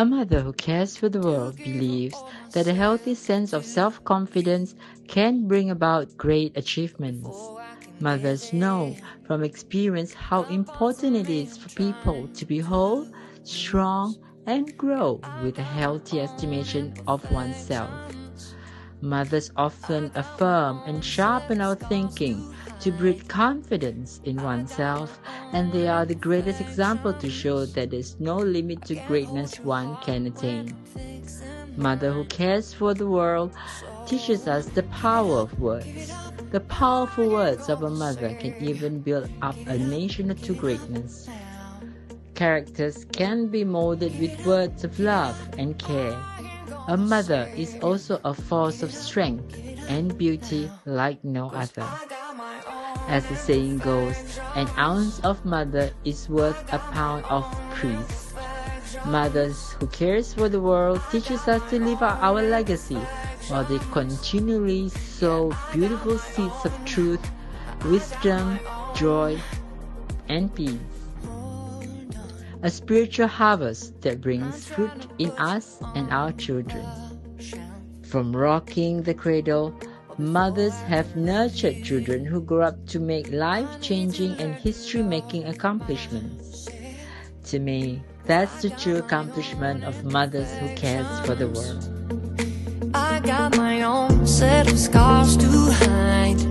A mother who cares for the world believes that a healthy sense of self-confidence can bring about great achievements. Mothers know from experience how important it is for people to be whole, strong, and grow with a healthy estimation of oneself. Mothers often affirm and sharpen our thinking to breed confidence in oneself, and they are the greatest example to show that there's no limit to greatness one can attain. Mother who cares for the world teaches us the power of words. The powerful words of a mother can even build up a nation to greatness. Characters can be molded with words of love and care. A mother is also a force of strength and beauty like no other. As the saying goes, an ounce of mother is worth a pound of priest. Mothers who cares for the world teaches us to live out our legacy while they continually sow beautiful seeds of truth, wisdom, joy, and peace. A spiritual harvest that brings fruit in us and our children. From rocking the cradle Mothers have nurtured children who grow up to make life-changing and history-making accomplishments. To me, that's the true accomplishment of mothers who cares for the world. I got my own set of scars to hide